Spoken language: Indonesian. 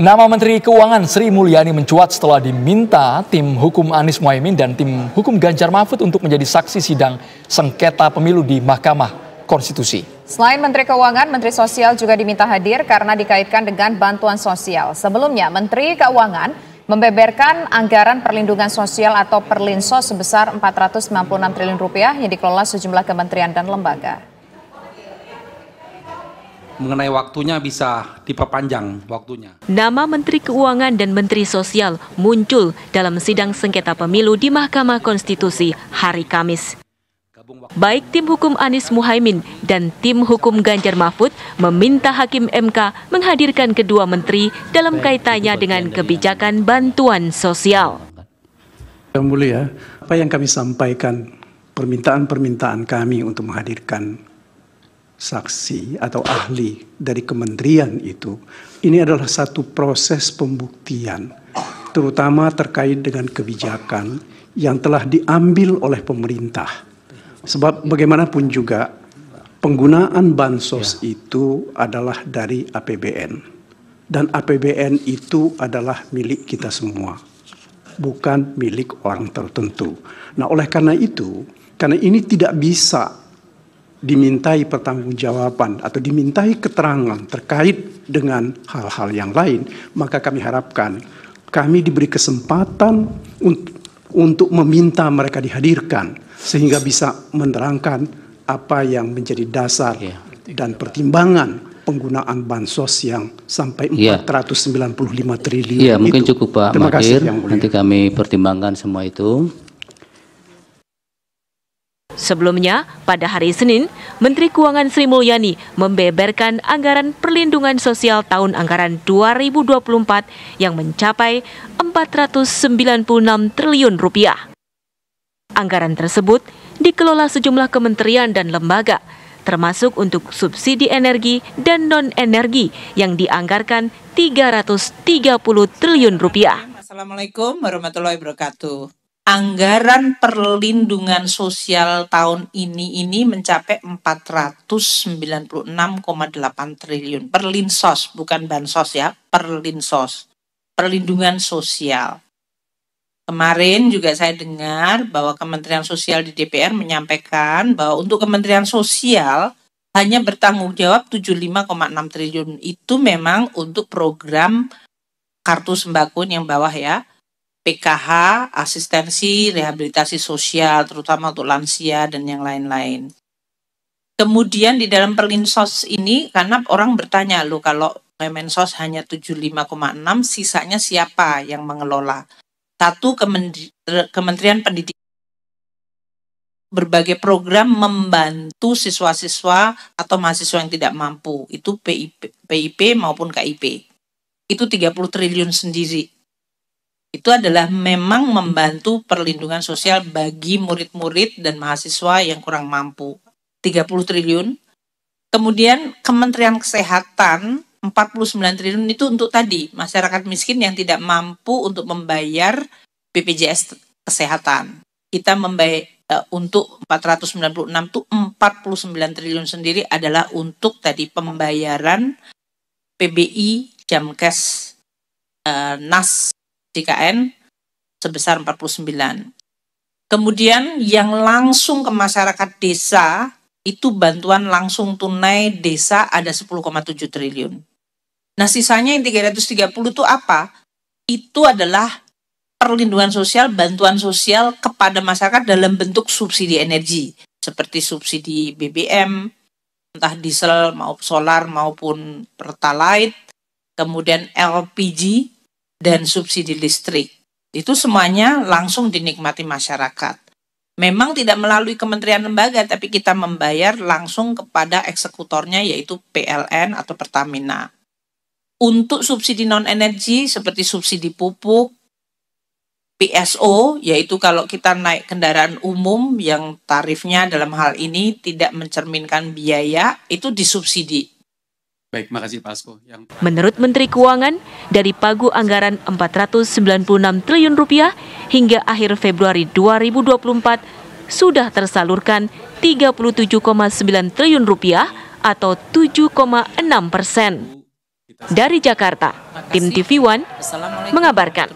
Nama Menteri Keuangan Sri Mulyani mencuat setelah diminta tim hukum Anies Mohaimin dan tim hukum Ganjar Mahfud untuk menjadi saksi sidang sengketa pemilu di Mahkamah Konstitusi. Selain Menteri Keuangan, Menteri Sosial juga diminta hadir karena dikaitkan dengan bantuan sosial. Sebelumnya, Menteri Keuangan membeberkan anggaran perlindungan sosial atau Perlinsos sebesar 496 triliun rupiah yang dikelola sejumlah kementerian dan lembaga mengenai waktunya bisa diperpanjang waktunya. Nama Menteri Keuangan dan Menteri Sosial muncul dalam sidang sengketa pemilu di Mahkamah Konstitusi hari Kamis. Baik tim hukum Anies Muhaimin dan tim hukum Ganjar Mahfud meminta Hakim MK menghadirkan kedua menteri dalam kaitannya dengan kebijakan bantuan sosial. Yang mulia, apa yang kami sampaikan, permintaan-permintaan kami untuk menghadirkan saksi atau ahli dari kementerian itu, ini adalah satu proses pembuktian, terutama terkait dengan kebijakan yang telah diambil oleh pemerintah. Sebab bagaimanapun juga penggunaan bansos ya. itu adalah dari APBN. Dan APBN itu adalah milik kita semua, bukan milik orang tertentu. Nah, oleh karena itu, karena ini tidak bisa dimintai pertanggungjawaban atau dimintai keterangan terkait dengan hal-hal yang lain, maka kami harapkan kami diberi kesempatan untuk, untuk meminta mereka dihadirkan sehingga bisa menerangkan apa yang menjadi dasar ya. dan pertimbangan penggunaan bansos yang sampai 495 ya. triliun. Iya, mungkin cukup Pak Terima Mahir. Kasih, Nanti kami pertimbangkan semua itu. Sebelumnya, pada hari Senin, Menteri Keuangan Sri Mulyani membeberkan anggaran perlindungan sosial tahun anggaran 2024 yang mencapai 496 triliun rupiah. Anggaran tersebut dikelola sejumlah kementerian dan lembaga, termasuk untuk subsidi energi dan non-energi yang dianggarkan 330 triliun rupiah. Assalamualaikum warahmatullahi wabarakatuh anggaran perlindungan sosial tahun ini ini mencapai 496,8 triliun. Perlinsos, bukan bansos ya, perlinsos. Perlindungan sosial. Kemarin juga saya dengar bahwa Kementerian Sosial di DPR menyampaikan bahwa untuk Kementerian Sosial hanya bertanggung jawab 75,6 triliun. Itu memang untuk program kartu sembako yang bawah ya PKH, asistensi, rehabilitasi sosial, terutama untuk lansia dan yang lain-lain. Kemudian di dalam perlinsos ini, karena orang bertanya, loh kalau Kemensos hanya 75,6, sisanya siapa yang mengelola? Satu, Kementerian Pendidikan berbagai program membantu siswa-siswa atau mahasiswa yang tidak mampu. Itu PIP, PIP maupun KIP. Itu 30 triliun sendiri itu adalah memang membantu perlindungan sosial bagi murid-murid dan mahasiswa yang kurang mampu. 30 triliun. Kemudian Kementerian Kesehatan 49 triliun itu untuk tadi masyarakat miskin yang tidak mampu untuk membayar BPJS kesehatan. Kita membayar uh, untuk 496 itu 49 triliun sendiri adalah untuk tadi pembayaran PBI, Jamkes, uh, NAS JKN sebesar 49. Kemudian yang langsung ke masyarakat desa itu bantuan langsung tunai desa ada 10,7 triliun. Nah sisanya yang 330 itu apa? Itu adalah perlindungan sosial, bantuan sosial kepada masyarakat dalam bentuk subsidi energi. Seperti subsidi BBM, entah diesel maupun solar maupun pertalite, kemudian LPG, dan subsidi listrik. Itu semuanya langsung dinikmati masyarakat. Memang tidak melalui kementerian lembaga, tapi kita membayar langsung kepada eksekutornya yaitu PLN atau Pertamina. Untuk subsidi non-energi seperti subsidi pupuk, PSO, yaitu kalau kita naik kendaraan umum yang tarifnya dalam hal ini tidak mencerminkan biaya, itu disubsidi Baik, makasih Pak Asko. Yang... Menurut Menteri Keuangan, dari pagu anggaran 496 triliun rupiah hingga akhir Februari 2024 sudah tersalurkan 37,9 triliun rupiah atau 7,6 persen. Dari Jakarta, tim TV One mengabarkan.